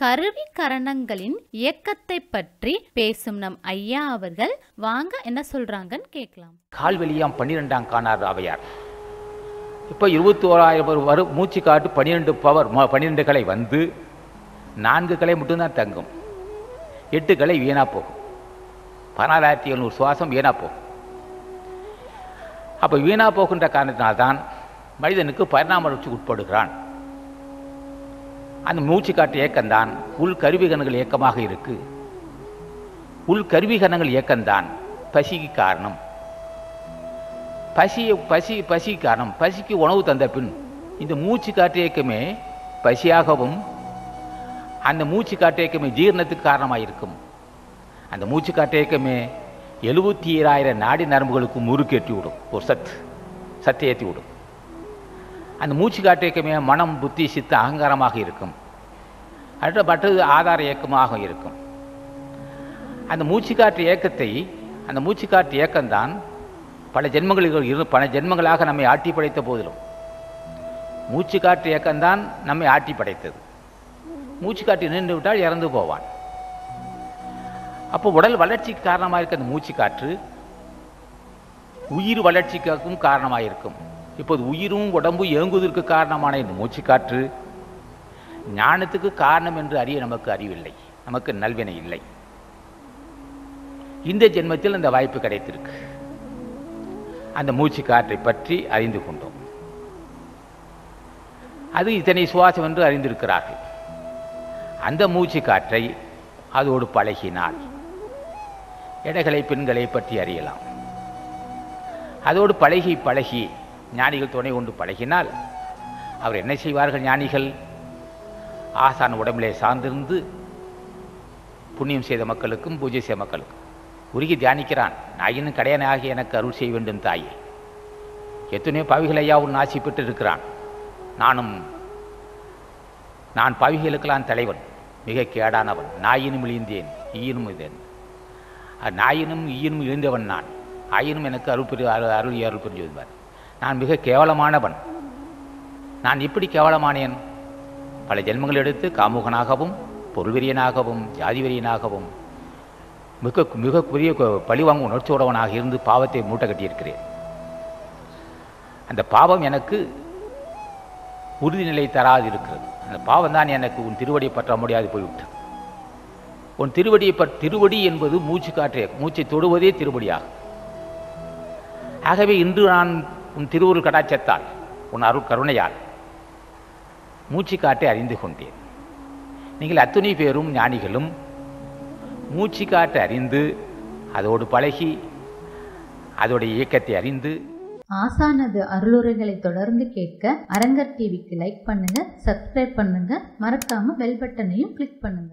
கருவி கரணங்களின் இயக்கத்தை பற்றி பேசும் நம் ஐயா அவர்கள். வாங்க என்ன சொல்றாங்கன்னு கேட்கலாம். கால்வெளியாம் பன்னிரெண்டாம் காணார் அவையார் இப்போ இருபத்தி ஓராயிரம் பேர் வரும் மூச்சு காட்டு பன்னிரெண்டு பவர் பன்னிரெண்டு கலை வந்து நான்கு கலை மட்டும்தான் தங்கும். எட்டு கலை வீணாக போகும். பதினாலாயிரத்தி எழுநூறு சுவாசம் வீணாக போகும். அப்போ வீணாக போகின்ற காரணத்தினால்தான் மனிதனுக்கு பரிணாம வளர்ச்சி உட்படுகிறான். அந்த மூச்சு காட்டு இயக்கம்தான். உள் கருவிகணங்கள் இயக்கமாக இருக்கு. உள் கருவிகணங்கள் இயக்கம்தான். பசிக்கு காரணம். பசியை பசி பசி காரணம். பசிக்கு உணவு தந்த பின் இந்த மூச்சு காட்டு இயக்கமே பசியாகவும் அந்த மூச்சு காட்டு இயக்கமே ஜீரணத்துக்கு காரணமாக இருக்கும் அந்த மூச்சு காட்டு இயக்கமே எழுபத்தி ஏழாயிரம் நாடி நரம்புகளுக்கு முறுக்கேற்றி விடும் ஒரு சத்து சத்தை ஏற்றி விடும் அந்த மூச்சு காட்டு இயக்கமே மனம் புத்தி சித்த அகங்காரமாக இருக்கும். அடுத்த மற்றது ஆதார இயக்கமாக இருக்கும். அந்த மூச்சு காற்று இயக்கத்தை அந்த மூச்சு காற்று இயக்கம்தான் பல ஜென்மங்களில் இரு பல ஜென்மங்களாக நம்மை ஆட்டி படைத்த போதிலும். மூச்சு காற்று இயக்கம்தான் நம்மை ஆட்டி படைத்தது. மூச்சுக்காற்று நின்று விட்டால் இறந்து போவான். அப்போ உடல் வளர்ச்சிக்கு காரணமாக இருக்க அந்த மூச்சு காற்று உயிர் வளர்ச்சிக்காகவும் காரணமாக இருக்கும் இப்போது உயிரும் உடம்பும் இயங்குவதற்கு காரணமான இந்த மூச்சு காற்று ஞானத்துக்கு காரணம் என்று அறிய நமக்கு அறிவில்லை. நமக்கு நல்வினை இல்லை. இந்த ஜென்மத்தில் அந்த வாய்ப்பு கிடைத்திருக்கு. அந்த மூச்சு காற்றை பற்றி அறிந்து கொண்டோம். அது இத்தனை சுவாசம் என்று அறிந்திருக்கிறார்கள். அந்த மூச்சு காற்றை அதோடு பழகினால் எடைகளை பெண்களை பற்றி அறியலாம். அதோடு பழகி பழகி ஞானிகள் துணை கொண்டு பழகினால் அவர் என்ன செய்வார்கள் ஞானிகள்? ஆசான் உடம்பிலே சார்ந்திருந்து புண்ணியம் செய்த மக்களுக்கும் பூஜை செய்த மக்களுக்கும். உருகி தியானிக்கிறான். நாயினும் கடையனாகி எனக்கு அருள் செய்ய வேண்டும் தாயே. எத்தனையோ பாவிகள் உன் ஆசி பெற்று இருக்கிறான் நானும் நான் பாவிகளுக்கெல்லாம் தலைவன் மிக கேடானவன். நாயினும் இழிந்தேன் ஈயினும் இதேன் நாயினும் ஈயினும் இழிந்தவன் நான். ஆயினும் எனக்கு அருள் பெரு அருள் அருள் அருள் புரிஞ்சுவார் நான் மிக கேவலமானவன். நான் எப்படி கேவலமானேன்? பல ஜென்மங்கள் எடுத்து காமுகனாகவும் பொருள்வெறியனாகவும் ஜாதிவெறியனாகவும் மிக மிகக்குரிய பெரிய பழிவாங்கும் உணர்ச்சியுடவனாக இருந்து பாவத்தை மூட்டை கட்டியிருக்கிறேன். அந்த பாவம் எனக்கு உறுதிநிலை தராது இருக்கிறது அந்த பாவம் தான் எனக்கு உன் திருவடியை பற்ற முடியாது போய்விட்டது. உன் திருவடியை பற் திருவடி என்பது மூச்சு காற்றே மூச்சை தொடுவதே திருவடியாகும். ஆகவே இன்று நான் உன் திருவுருள் கடாச்சத்தால் உன் அருள் கருணையால் மூச்சு காட்டை அறிந்து கொண்டேன். நீங்கள் அத்துணை பேரும் ஞானிகளும் மூச்சு காட்டை அறிந்து அதோடு பழகி அதோடைய இயக்கத்தை அறிந்து ஆசானது அருளுரைகளை தொடர்ந்து கேட்க அரங்கர் டிவிக்கு லைக் பண்ணுங்க சப்ஸ்கிரைப் பண்ணுங்க மறக்காம பெல் பட்டனையும் கிளிக் பண்ணுங்க.